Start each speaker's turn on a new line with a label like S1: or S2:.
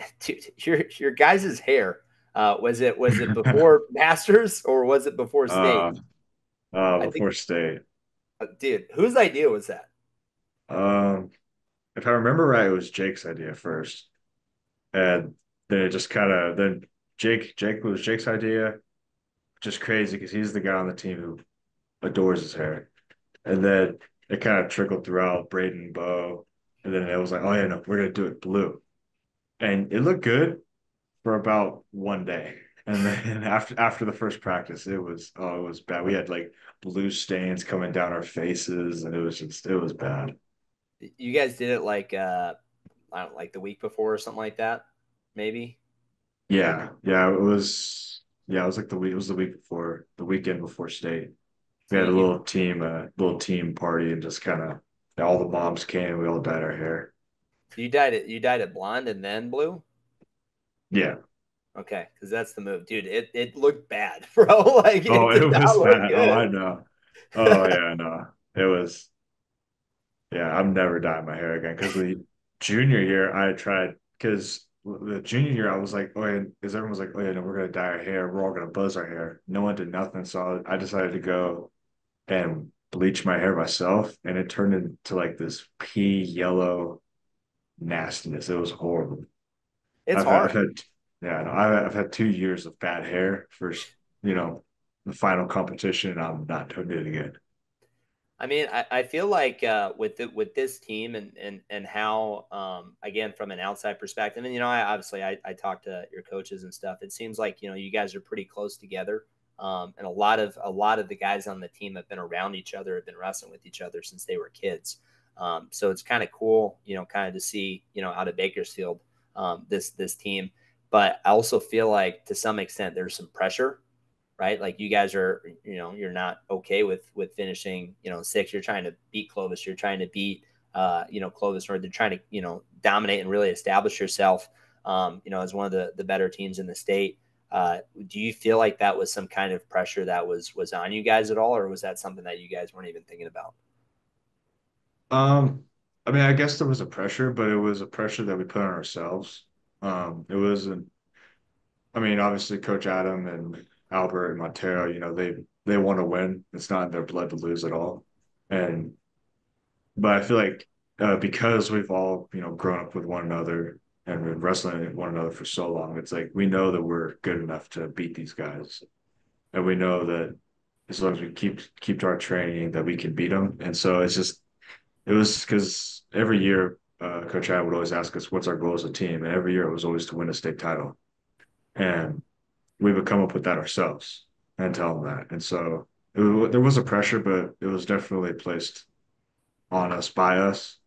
S1: dude, your your guys' hair. Uh, was it was it before Masters or was it before State?
S2: Uh, uh before think, State.
S1: Uh, dude, whose idea was that?
S2: Um, if I remember right, it was Jake's idea first, and then it just kind of then Jake Jake was Jake's idea, just crazy because he's the guy on the team who adores his hair, and then it kind of trickled throughout Braden, Bo, and then it was like, oh yeah, no, we're gonna do it blue, and it looked good for about one day. And then after after the first practice, it was oh it was bad. We had like blue stains coming down our faces, and it was just it was bad.
S1: You guys did it like uh I don't like the week before or something like that, maybe.
S2: Yeah, yeah, it was. Yeah, it was like the week. It was the week before the weekend before state. We had a little team, a uh, little team party, and just kind of all the moms came. We all dyed our hair.
S1: You dyed it. You dyed it blonde and then blue.
S2: Yeah.
S1: Okay, because that's the move, dude. It it looked bad, bro. Like
S2: oh, it, it was bad. Oh, good. Oh, I know. Oh yeah, no, it was. Yeah, I'm never dyeing my hair again because the junior year I tried because the junior year I was like, oh, yeah, because everyone was like, oh yeah, no, we're gonna dye our hair. We're all gonna buzz our hair. No one did nothing, so I decided to go and bleach my hair myself, and it turned into like this pea yellow nastiness. It was horrible.
S1: It's I've, hard.
S2: I've had, yeah, I've had two years of bad hair. First, you know, the final competition, I'm not doing it again.
S1: I mean, I, I feel like uh, with the, with this team and and and how um, again from an outside perspective, and you know, I obviously I, I talk to your coaches and stuff. It seems like you know you guys are pretty close together, um, and a lot of a lot of the guys on the team have been around each other, have been wrestling with each other since they were kids. Um, so it's kind of cool, you know, kind of to see you know out of Bakersfield um, this this team. But I also feel like to some extent there's some pressure, right? Like you guys are, you know, you're not okay with with finishing, you know, six. You're trying to beat Clovis. You're trying to beat, uh, you know, Clovis, or they're trying to, you know, dominate and really establish yourself, um, you know, as one of the the better teams in the state. Uh, do you feel like that was some kind of pressure that was was on you guys at all, or was that something that you guys weren't even thinking about?
S2: Um, I mean, I guess there was a pressure, but it was a pressure that we put on ourselves. Um, it wasn't. I mean, obviously, Coach Adam and Albert and Montero, you know, they they want to win. It's not in their blood to lose at all. And but I feel like uh, because we've all you know grown up with one another and been wrestling with one another for so long, it's like we know that we're good enough to beat these guys, and we know that as long as we keep keep to our training, that we can beat them. And so it's just it was because every year uh, Coach Ad would always ask us, "What's our goal as a team?" And every year it was always to win a state title, and we would come up with that ourselves and tell them that. And so it, there was a pressure, but it was definitely placed on us by us.